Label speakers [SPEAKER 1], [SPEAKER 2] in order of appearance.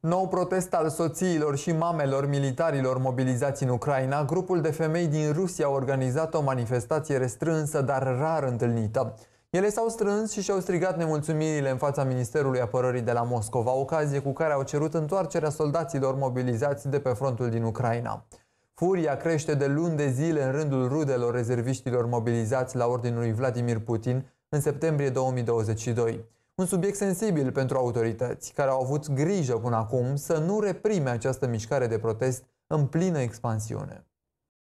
[SPEAKER 1] Nou protest al soțiilor și mamelor militarilor mobilizați în Ucraina, grupul de femei din Rusia a organizat o manifestație restrânsă, dar rar întâlnită. Ele s-au strâns și și-au strigat nemulțumirile în fața Ministerului Apărării de la Moscova, ocazie cu care au cerut întoarcerea soldaților mobilizați de pe frontul din Ucraina. Furia crește de luni de zile în rândul rudelor rezerviștilor mobilizați la ordinul lui Vladimir Putin în septembrie 2022. Un subiect sensibil pentru autorități, care au avut grijă până acum să nu reprime această mișcare de protest în plină expansiune.